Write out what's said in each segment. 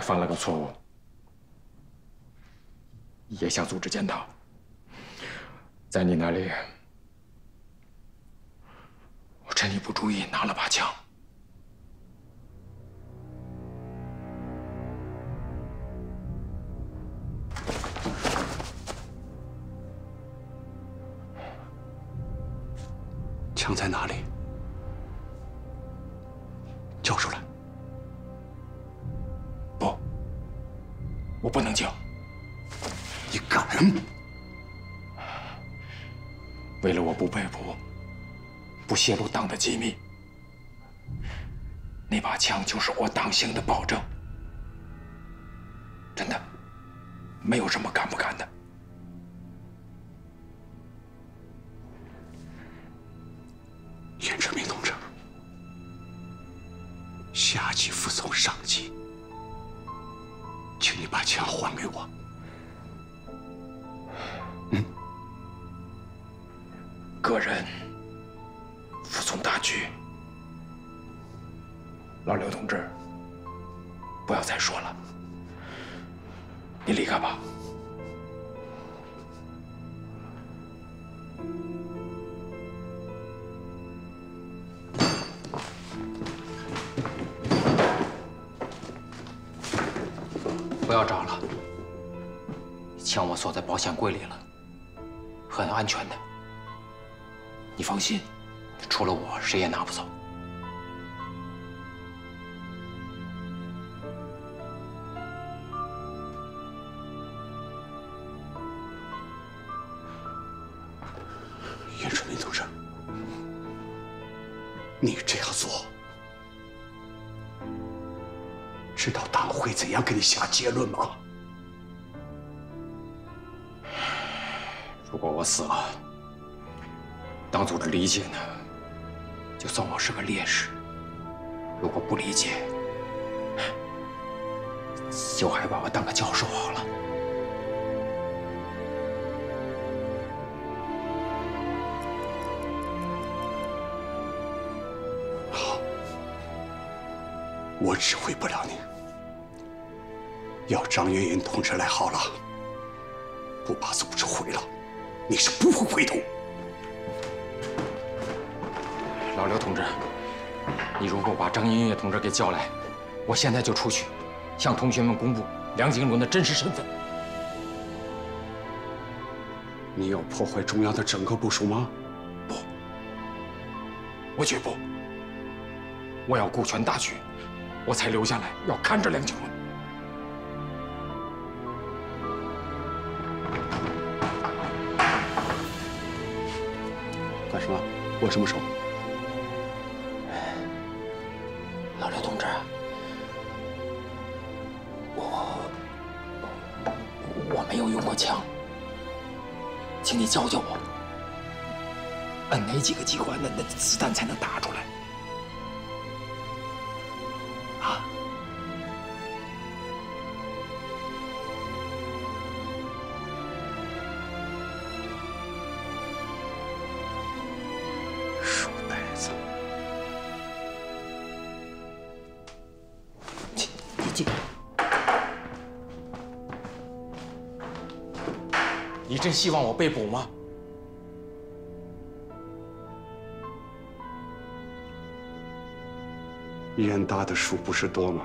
犯了个错误，也想组织检讨。在你那里，我趁你不注意拿了把。枪机密，那把枪就是我党性的保证。真的，没有什么敢不敢的。柜里了，很安全的。你放心，除了我，谁也拿不走。严志明同志，你这样做，知道党会怎样给你下结论吗？我死了，党组织理解呢，就算我是个烈士；如果不理解，就还把我当个教授好了。好，我指挥不了你，要张云云同志来好了，不把组织毁了，你是不会回头。老刘同志，你如果把张云云同志给叫来，我现在就出去，向同学们公布梁景伦的真实身份。你要破坏中央的整个部署吗？不，我绝不。我要顾全大局，我才留下来要看着梁景伦。我？什么时候？老刘同志，我我没有用过枪，请你教教我，摁哪几个机关，那那子弹才能打出来？真希望我被捕吗？燕大的书不是多吗？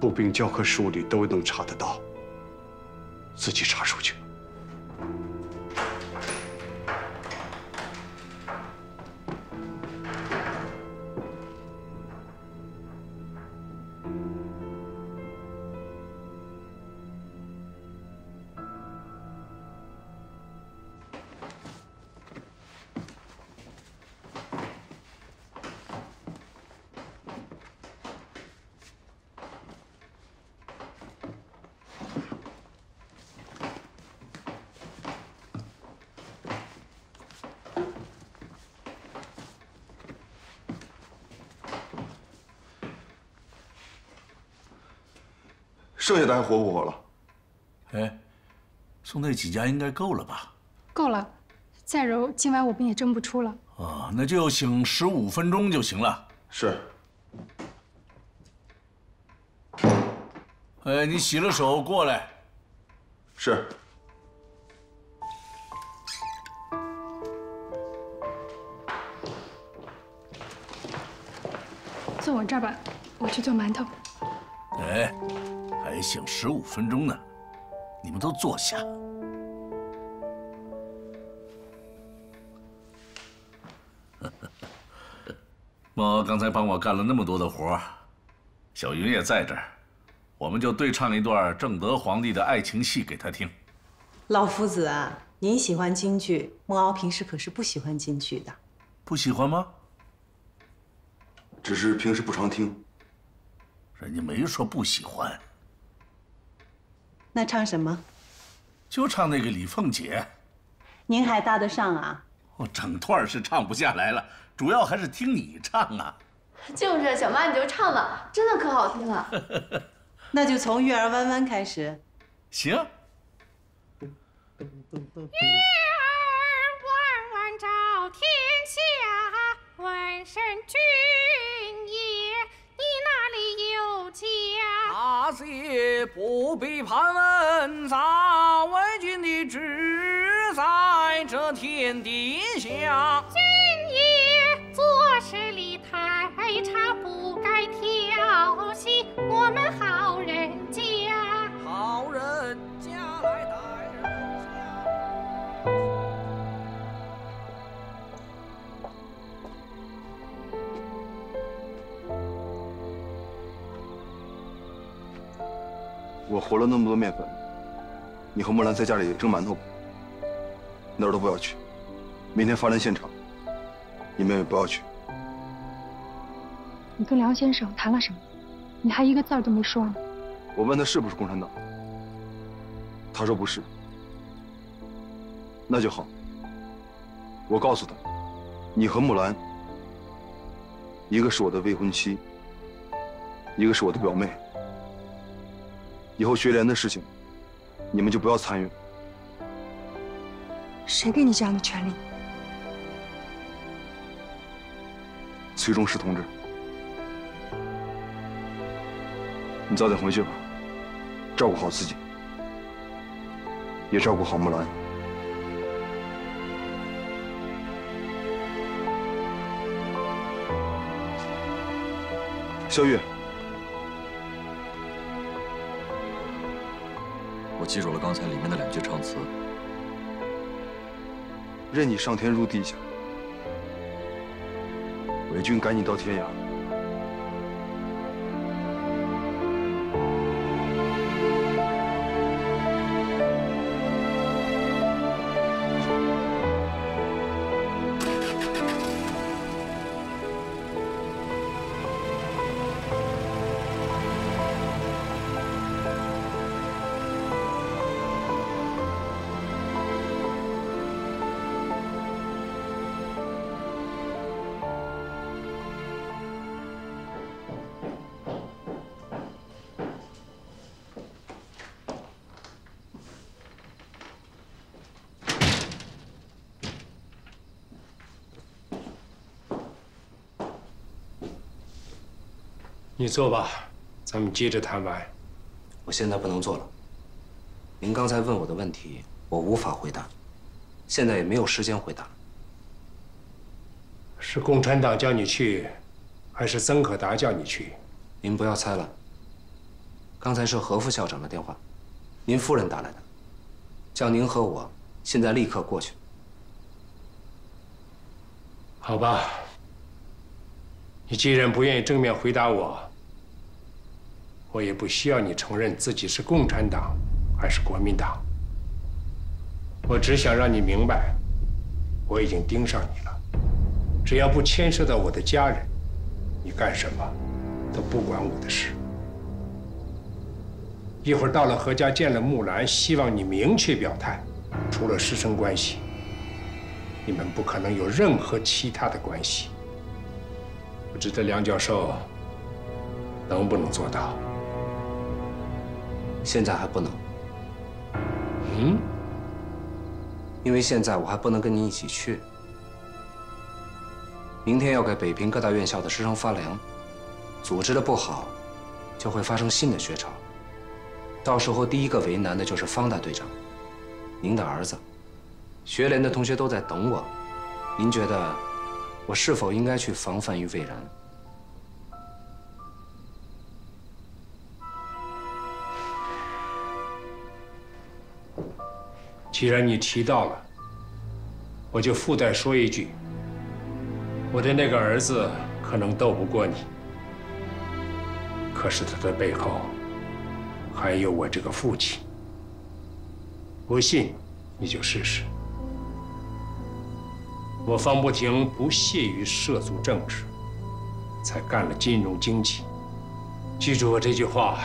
步兵教科书里都能查得到，自己查出去。还活不活了？哎，送那几家应该够了吧？够了，再揉今晚我们也蒸不出了。啊，那就醒十五分钟就行了。是。哎，你洗了手过来。是。坐我这儿吧，我去做馒头。哎，还醒十五分钟呢，你们都坐下。猫刚才帮我干了那么多的活小云也在这儿，我们就对唱一段正德皇帝的爱情戏给他听。老夫子啊，您喜欢京剧，孟敖平时可是不喜欢京剧的。不喜欢吗？只是平时不常听。人家没说不喜欢。那唱什么？就唱那个李凤姐。您还搭得上啊？我整段是唱不下来了，主要还是听你唱啊。就是，小妈你就唱吧，真的可好听了。那就从《月儿弯弯》开始。行。月儿弯弯照天下，问声君大姐不必盘问，咱为君的志在这天底下。今夜做事理太差，不该调戏我们好人家。好人家来我和了那么多面粉，你和木兰在家里蒸馒头吧。哪儿都不要去。明天发人现场，你们也不要去。你跟梁先生谈了什么？你还一个字儿都没说呢。我问他是不是共产党，他说不是。那就好。我告诉他，你和木兰，一个是我的未婚妻，一个是我的表妹。以后学联的事情，你们就不要参与了。谁给你这样的权利？崔中石同志，你早点回去吧，照顾好自己，也照顾好木兰。萧月，我记住了刚才里面的两句唱词。任你上天入地下，伪君赶紧到天涯。坐吧，咱们接着谈完。我现在不能坐了。您刚才问我的问题，我无法回答，现在也没有时间回答。是共产党叫你去，还是曾可达叫你去？您不要猜了。刚才是何副校长的电话，您夫人打来的，叫您和我现在立刻过去。好吧，你既然不愿意正面回答我。我也不需要你承认自己是共产党还是国民党。我只想让你明白，我已经盯上你了。只要不牵涉到我的家人，你干什么都不关我的事。一会儿到了何家见了木兰，希望你明确表态，除了师生关系，你们不可能有任何其他的关系。不知道梁教授能不能做到？现在还不能，嗯，因为现在我还不能跟您一起去。明天要给北平各大院校的师生发粮，组织的不好，就会发生新的学潮。到时候第一个为难的就是方大队长，您的儿子。学联的同学都在等我，您觉得我是否应该去防范于未然？既然你提到了，我就附带说一句：我的那个儿子可能斗不过你，可是他的背后还有我这个父亲。不信，你就试试。我方不停不屑于涉足政治，才干了金融经济。记住我这句话，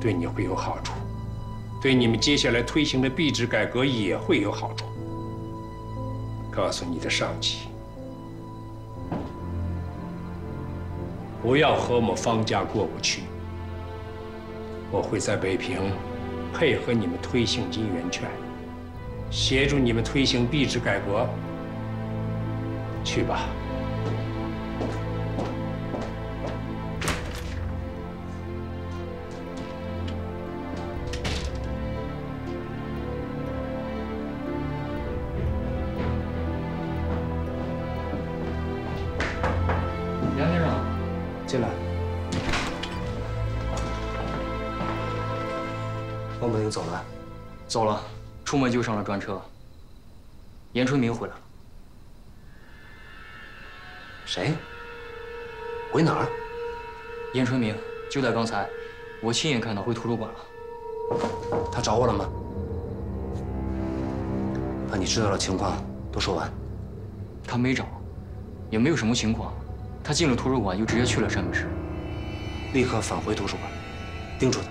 对你会有好处。对你们接下来推行的币制改革也会有好处。告诉你的上级，不要和我们方家过不去。我会在北平配合你们推行金圆券，协助你们推行币制改革。去吧。专车。严春明回来了。谁？回哪儿？严春明就在刚才，我亲眼看到回图书馆了。他找我了吗？把你知道的情况都说完。他没找，也没有什么情况。他进了图书馆，又直接去了山本市。立刻返回图书馆，叮嘱他。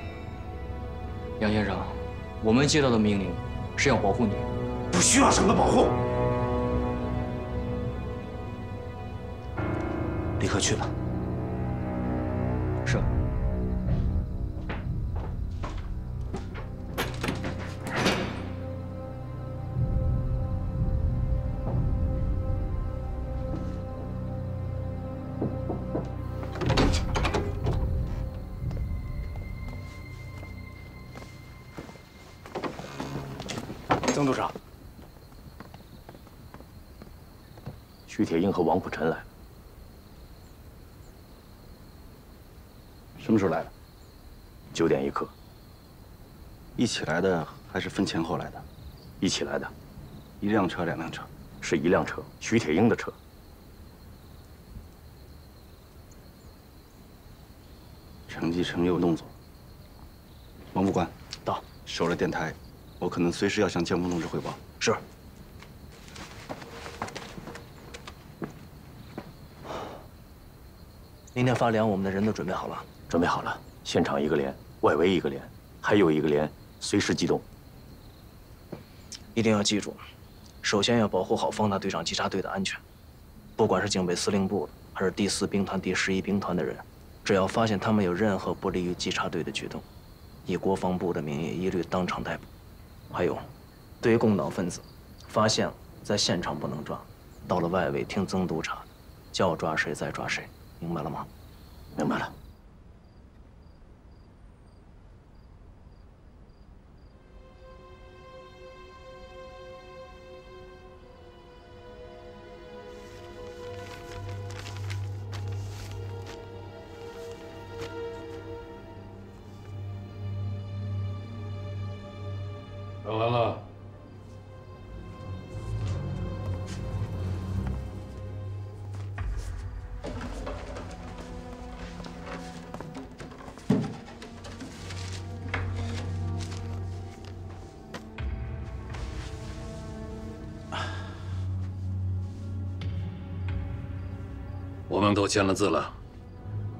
杨先生，我们接到的命令是要保护你，不需要什么保护。立刻去吧。徐铁英和王虎臣来了。什么时候来的？九点一刻。一起来的还是分前后来的？一起来的。一辆车，两辆车？是一辆车，徐铁英的车。成绩成有动作。王副官，到。守着电台，我可能随时要向江峰同志汇报。是。明天发粮，我们的人都准备好了。准备好了，现场一个连，外围一个连，还有一个连随时机动。一定要记住，首先要保护好方大队长稽查队的安全。不管是警备司令部的，还是第四兵团第十一兵团的人，只要发现他们有任何不利于稽查队的举动，以国防部的名义一律当场逮捕。还有，对于共党分子，发现了在现场不能抓，到了外围听曾督察，叫抓谁再抓谁，明白了吗？明白了。都签了字了。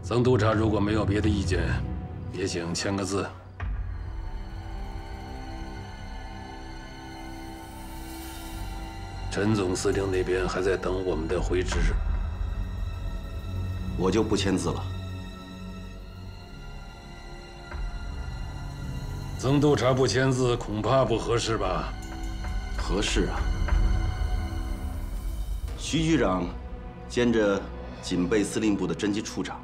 曾督察如果没有别的意见，也请签个字。陈总司令那边还在等我们的回执，我就不签字了。曾督察不签字，恐怕不合适吧？合适啊。徐局长兼着警备司令部的侦缉处长，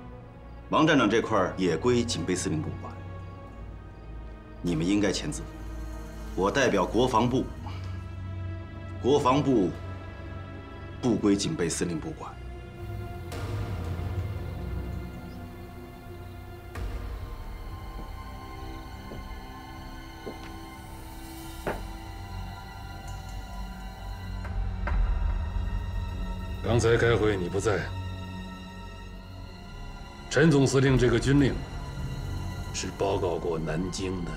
王站长这块也归警备司令部管。你们应该签字。我代表国防部，国防部不归警备司令部管。刚才开会你不在，陈总司令这个军令是报告过南京的。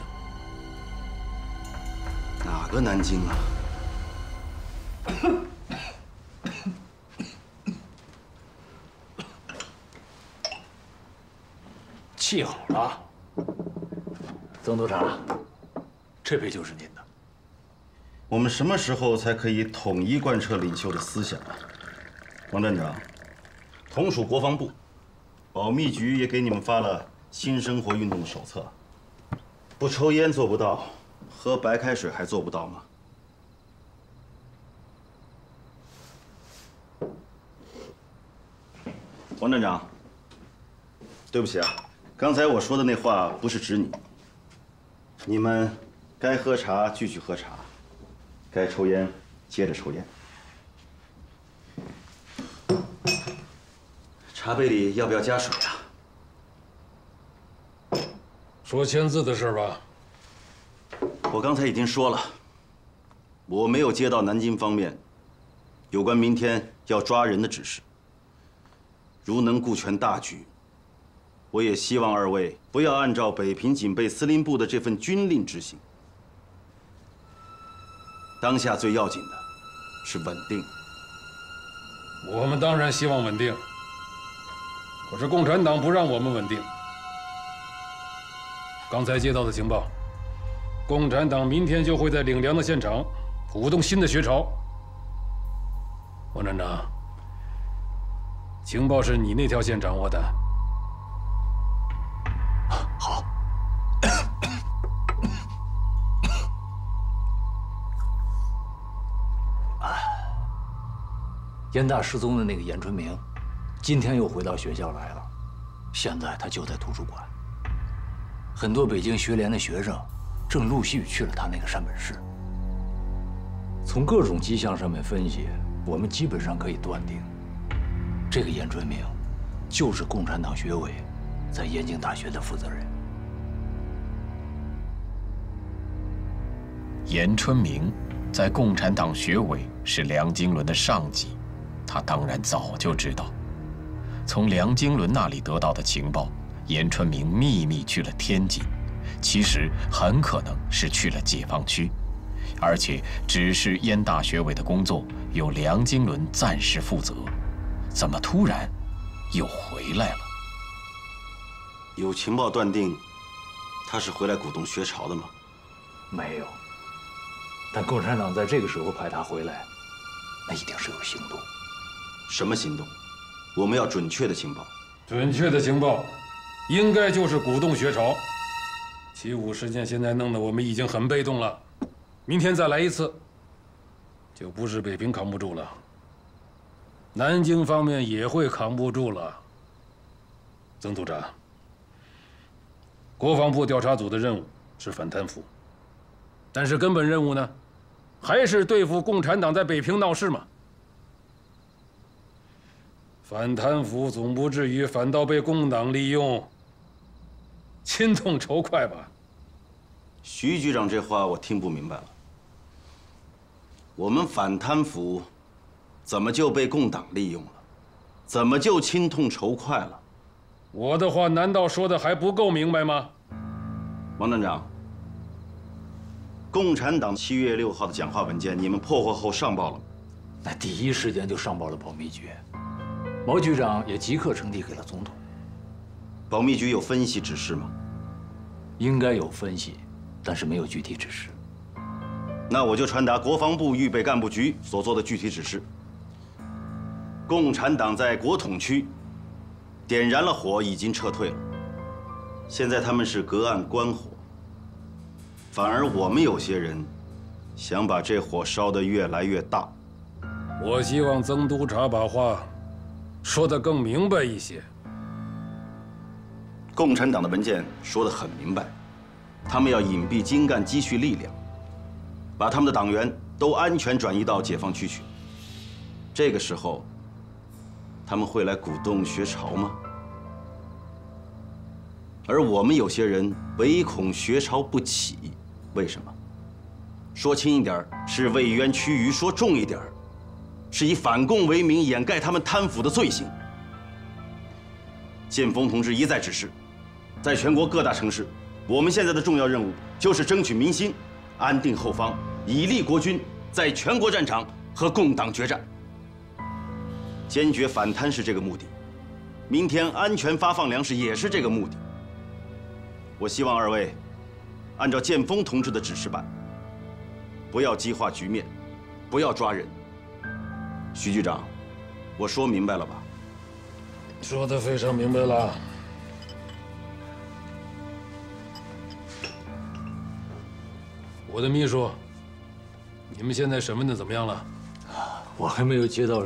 哪个南京啊？气好了，曾督察，这杯就是您的。我们什么时候才可以统一贯彻领袖的思想啊？王站长，同属国防部，保密局也给你们发了新生活运动的手册。不抽烟做不到，喝白开水还做不到吗？王站长，对不起啊，刚才我说的那话不是指你。你们该喝茶继续喝茶，该抽烟接着抽烟。茶杯里要不要加水啊？说签字的事吧。我刚才已经说了，我没有接到南京方面有关明天要抓人的指示。如能顾全大局，我也希望二位不要按照北平警备司令部的这份军令执行。当下最要紧的是稳定。我们当然希望稳定，可是共产党不让我们稳定。刚才接到的情报，共产党明天就会在领粮的现场鼓动新的学潮。王站长，情报是你那条线掌握的。好。严大失踪的那个严春明，今天又回到学校来了，现在他就在图书馆。很多北京学联的学生，正陆续去了他那个山本市。从各种迹象上面分析，我们基本上可以断定，这个严春明，就是共产党学委在燕京大学的负责人。严春明在共产党学委是梁经纶的上级。他当然早就知道，从梁经纶那里得到的情报，严春明秘密去了天津，其实很可能是去了解放区，而且只是燕大学委的工作由梁经纶暂时负责，怎么突然又回来了？有情报断定，他是回来鼓动学潮的吗？没有。但共产党在这个时候派他回来，那一定是有行动。什么行动？我们要准确的情报。准确的情报，应该就是鼓动学潮。起舞事件现在弄得我们已经很被动了，明天再来一次，就不是北平扛不住了，南京方面也会扛不住了。曾组长，国防部调查组的任务是反贪腐，但是根本任务呢，还是对付共产党在北平闹事嘛。反贪腐总不至于反倒被共党利用，心痛仇快吧？徐局长这话我听不明白了。我们反贪腐，怎么就被共党利用了？怎么就心痛仇快了？我的话难道说的还不够明白吗？王站长，共产党七月六号的讲话文件，你们破获后上报了吗？那第一时间就上报了保密局。毛局长也即刻呈递给了总统。保密局有分析指示吗？应该有分析，但是没有具体指示。那我就传达国防部预备干部局所做的具体指示：共产党在国统区点燃了火，已经撤退了。现在他们是隔岸观火，反而我们有些人想把这火烧得越来越大。我希望曾督察把话。说的更明白一些。共产党的文件说的很明白，他们要隐蔽精干，积蓄力量，把他们的党员都安全转移到解放区去。这个时候，他们会来鼓动学潮吗？而我们有些人唯恐学潮不起，为什么？说轻一点是为冤屈鱼，说重一点是以反共为名掩盖他们贪腐的罪行。建峰同志一再指示，在全国各大城市，我们现在的重要任务就是争取民心，安定后方，以利国军在全国战场和共党决战。坚决反贪是这个目的，明天安全发放粮食也是这个目的。我希望二位按照建峰同志的指示办，不要激化局面，不要抓人。徐局长，我说明白了吧？说的非常明白了。我的秘书，你们现在审问的怎么样了？我还没有接到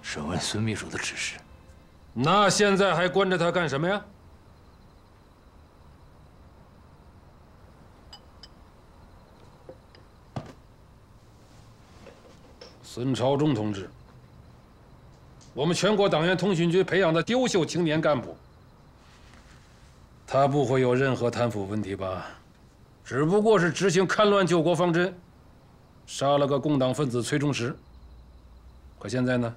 审问孙秘书的指示。那现在还关着他干什么呀？孙朝忠同志，我们全国党员通讯局培养的优秀青年干部，他不会有任何贪腐问题吧？只不过是执行戡乱救国方针，杀了个共党分子崔中实。可现在呢，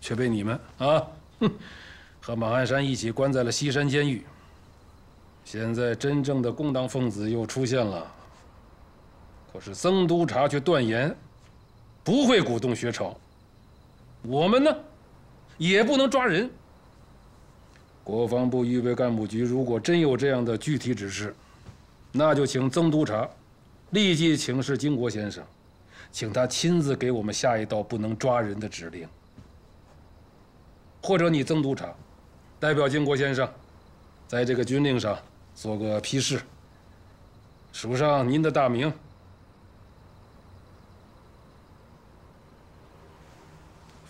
却被你们啊，哼，和马鞍山一起关在了西山监狱。现在真正的共党分子又出现了，可是曾督察却断言。不会鼓动学潮，我们呢，也不能抓人。国防部预备干部局如果真有这样的具体指示，那就请曾督察立即请示经国先生，请他亲自给我们下一道不能抓人的指令。或者你曾督察代表经国先生，在这个军令上做个批示，署上您的大名。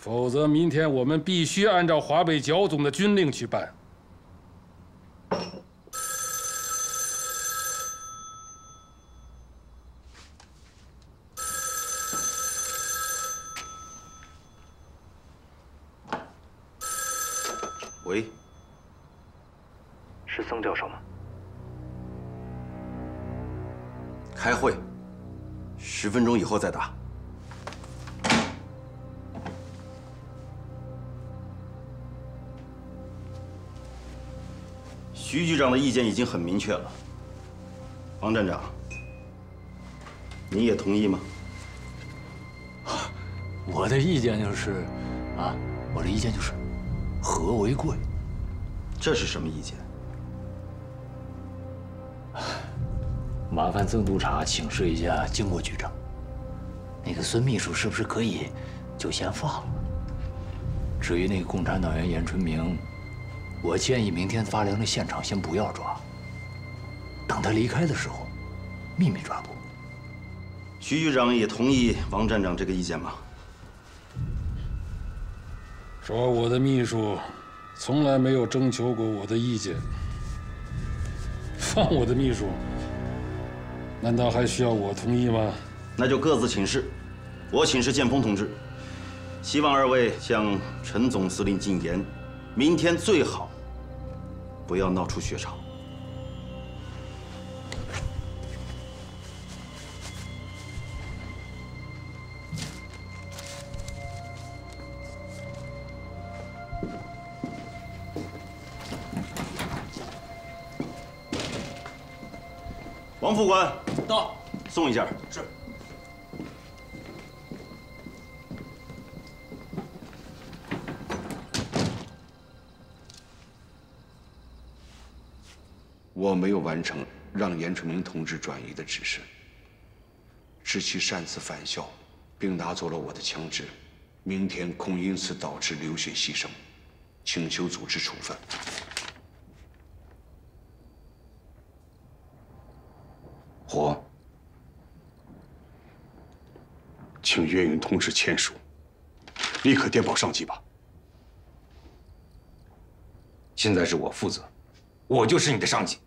否则，明天我们必须按照华北剿总的军令去办。见已经很明确了，王站长，你也同意吗？我的意见就是，啊，我的意见就是和为贵。这是什么意见？麻烦曾督察请示一下经国局长，那个孙秘书是不是可以就先放了？至于那个共产党员严春明。我建议明天发粮的现场先不要抓，等他离开的时候，秘密抓捕。徐局长也同意王站长这个意见吗？说我的秘书从来没有征求过我的意见，放我的秘书，难道还需要我同意吗？那就各自请示，我请示建峰同志，希望二位向陈总司令进言，明天最好。不要闹出血潮。王副官到，送一下。是。没有完成让严春明同志转移的指示，知其擅自返校，并拿走了我的枪支，明天恐因此导致流血牺牲，请求组织处分。火，请岳云同志签署，立刻电报上级吧。现在是我负责，我就是你的上级。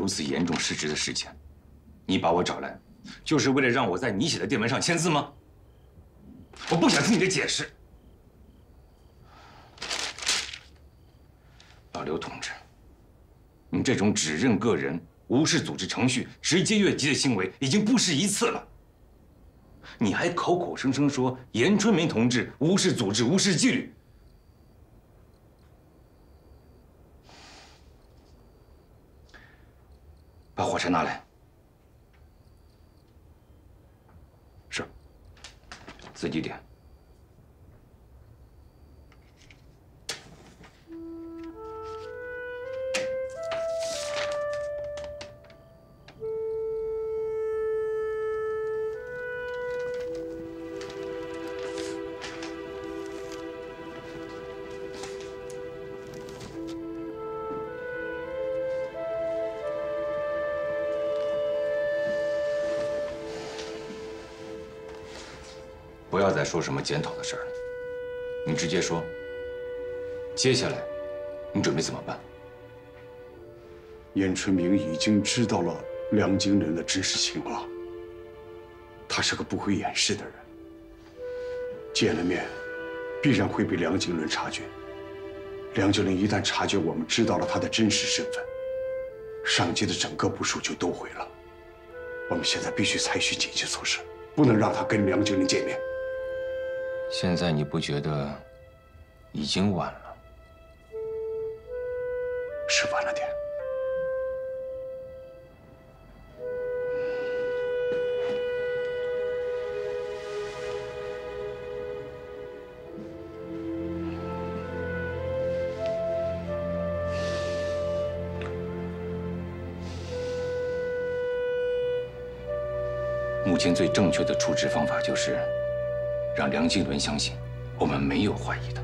如此严重失职的事情，你把我找来，就是为了让我在你写的电文上签字吗？我不想听你的解释。老刘同志，你这种只认个人、无视组织程序、直接越级的行为已经不是一次了。你还口口声声说严春明同志无视组织、无视纪律。把火柴拿来。是。自己点。不要再说什么检讨的事儿了，你直接说。接下来，你准备怎么办？严春明已经知道了梁经纶的真实情况，他是个不会掩饰的人。见了面，必然会被梁经纶察觉。梁经纶一旦察觉我们知道了他的真实身份，上级的整个部署就都毁了。我们现在必须采取紧急措施，不能让他跟梁经纶见面。现在你不觉得已经晚了？是晚了点。目前最正确的处置方法就是让梁经纶相信我们没有怀疑他。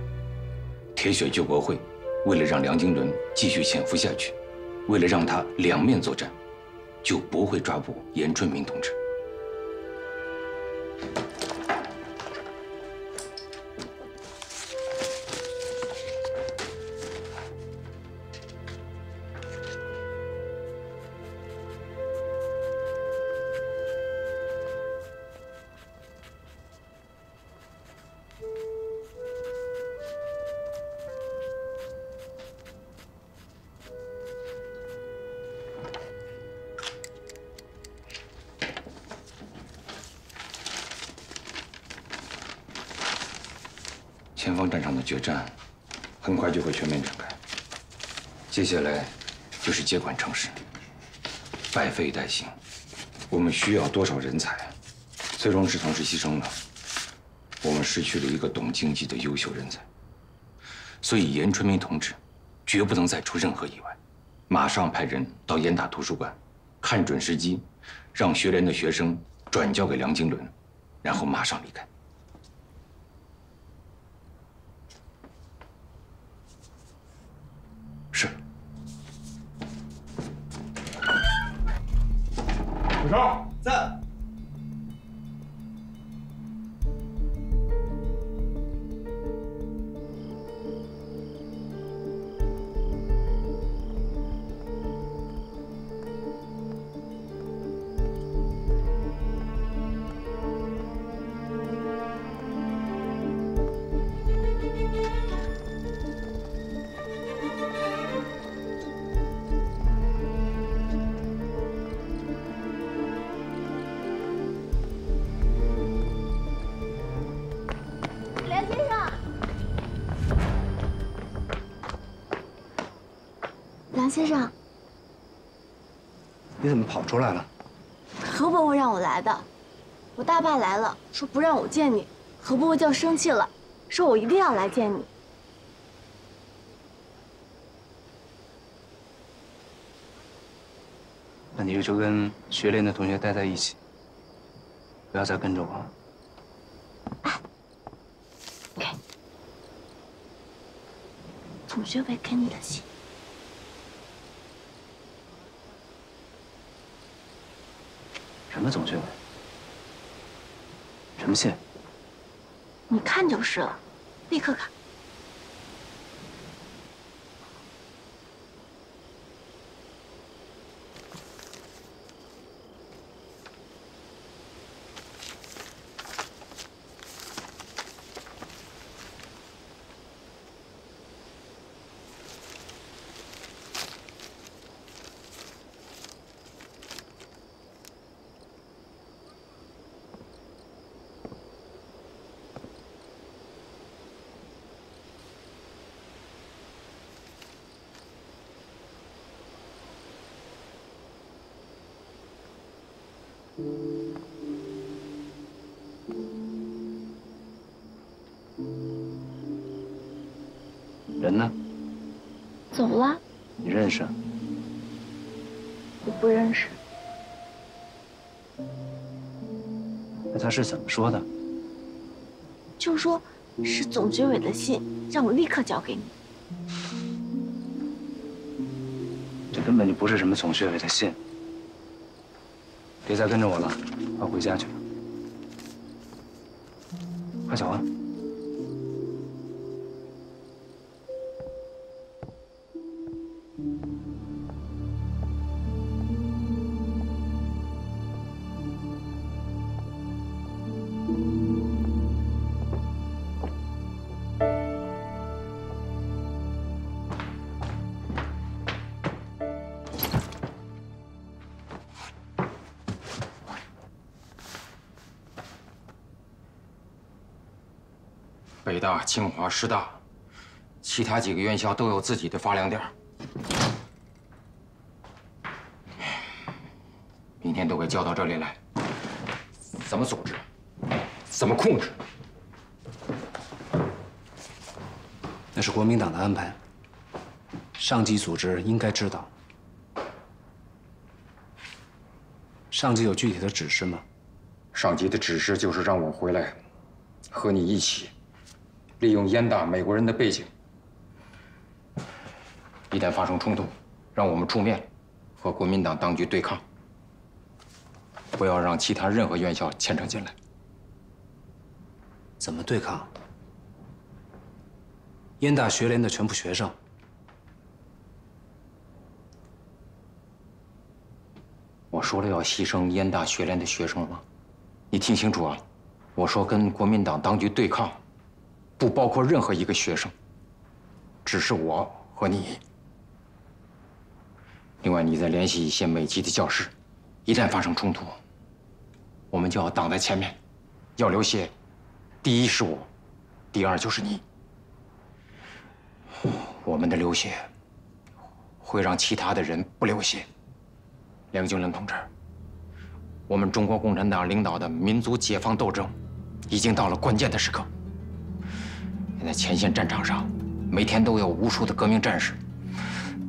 铁血救国会为了让梁经纶继续潜伏下去，为了让他两面作战，就不会抓捕严春明同志。前方战场的决战很快就会全面展开，接下来就是接管城市，百废待兴。我们需要多少人才？崔荣志同志牺牲了，我们失去了一个懂经济的优秀人才，所以严春明同志绝不能再出任何意外，马上派人到严大图书馆，看准时机，让学联的学生转交给梁经纶，然后马上离开。先生，你怎么跑出来了？何伯伯让我来的。我大爸来了，说不让我见你，何伯伯就生气了，说我一定要来见你。那你就跟学联的同学待在一起，不要再跟着我了。总学委给你的信，么总学委？什么信？你看就是了，立刻看。人呢？走了，你认识？我不认识。那他是怎么说的？就说是总局委的信，让我立刻交给你。这根本就不是什么总学委的信。别再跟着我了，快回家去吧。快走啊！清华、师大，其他几个院校都有自己的发粮点明天都给叫到这里来，怎么组织？怎么控制？那是国民党的安排，上级组织应该知道。上级有具体的指示吗？上级的指示就是让我回来，和你一起，利用燕大美国人的背景，一旦发生冲突，让我们出面和国民党当局对抗，不要让其他任何院校牵扯进来。怎么对抗？燕大学联的全部学生，我说了要牺牲燕大学联的学生吗？你听清楚啊！我说跟国民党当局对抗，不包括任何一个学生，只是我和你。另外，你再联系一些美籍的教师，一旦发生冲突，我们就要挡在前面，要流血。第一是我，第二就是你。我们的流血会让其他的人不流血。梁经纶同志，我们中国共产党领导的民族解放斗争已经到了关键的时刻。在前线战场上，每天都有无数的革命战士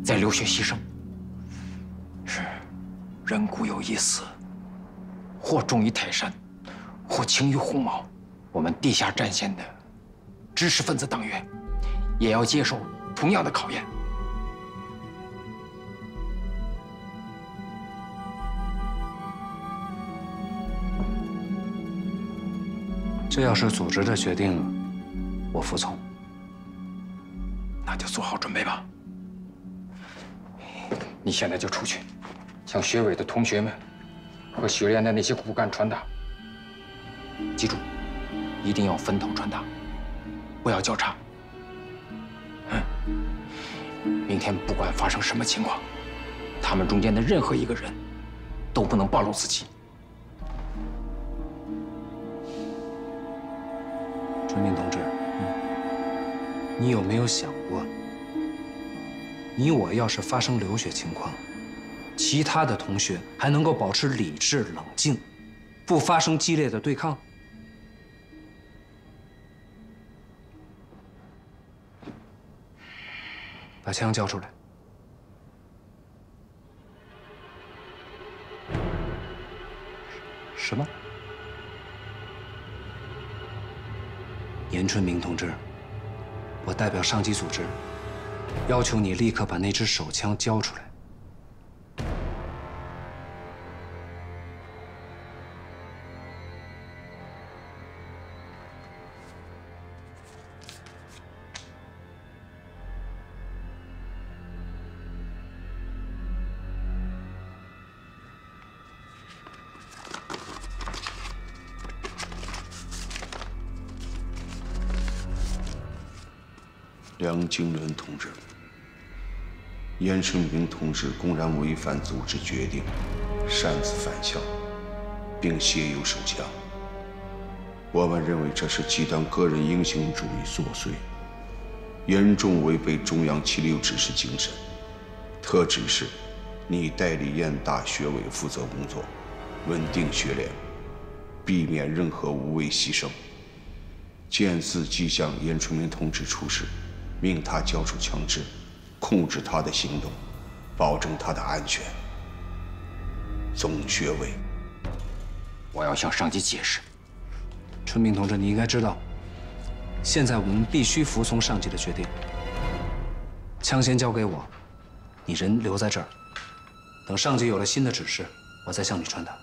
在流血牺牲。是，人固有一死，或重于泰山，或轻于鸿毛。我们地下战线的知识分子党员，也要接受同样的考验。这要是组织的决定，我服从。那就做好准备吧。你现在就出去，向学委的同学们和学联的那些骨干传达。记住，一定要分头传达，不要交叉。嗯，明天不管发生什么情况，他们中间的任何一个人都不能暴露自己。春明同志，你有没有想过，你我要是发生流血情况，其他的同学还能够保持理智冷静，不发生激烈的对抗？把枪交出来！什么？严春明同志，我代表上级组织，要求你立刻把那支手枪交出来。经纶同志、严春明同志公然违反组织决定，擅自返校，并携有手枪。我们认为这是极端个人英雄主义作祟，严重违背中央七六指示精神。特指示你代理燕大学委负责工作，稳定学联，避免任何无谓牺牲。见字即向严春明同志出示，命他交出枪支，控制他的行动，保证他的安全。总学委，我要向上级解释。春明同志，你应该知道，现在我们必须服从上级的决定。枪先交给我，你人留在这儿，等上级有了新的指示，我再向你传达。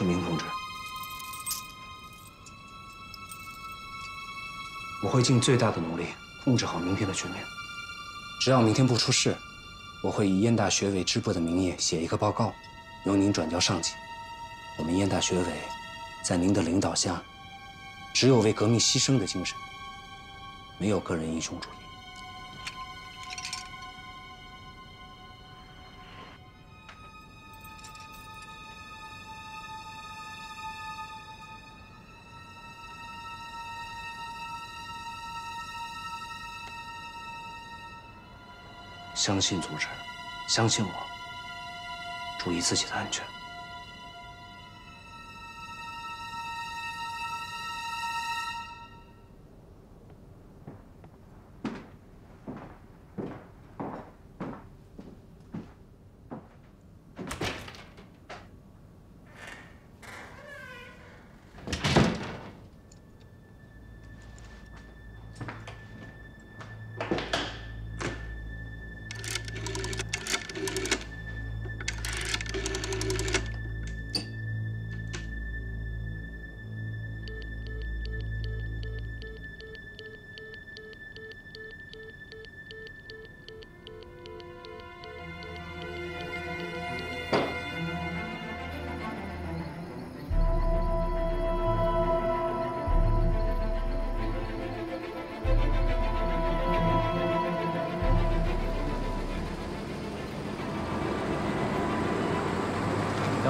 春明同志，我会尽最大的努力控制好明天的局面。只要明天不出事，我会以燕大学委支部的名义写一个报告，由您转交上级。我们燕大学委在您的领导下，只有为革命牺牲的精神，没有个人英雄主义。相信组织，相信我，注意自己的安全。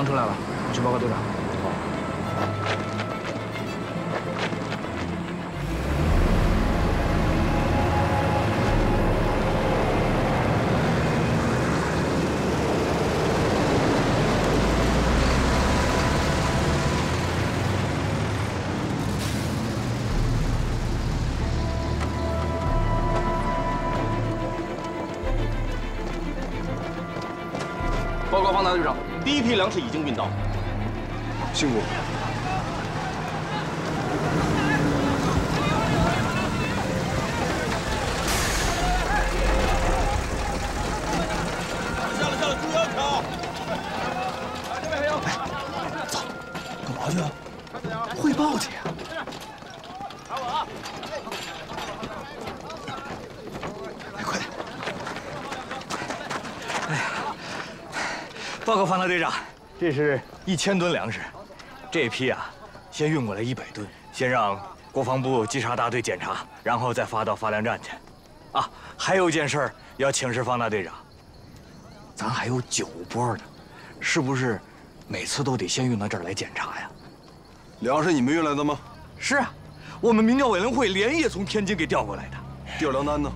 粮出来了，我去报告队长。第一批粮食已经运到。辛苦。下了下了，注意安全啊！干嘛去啊？汇报去啊！报告方大队长，这是一千吨粮食，这批啊，先运过来一百吨，先让国防部稽查大队检查，然后再发到发粮站去。啊，还有一件事要请示方大队长，咱还有九波呢，是不是每次都得先运到这儿来检查呀？粮食你们运来的吗？是啊，我们民调委员会连夜从天津给调过来的。调粮单呢？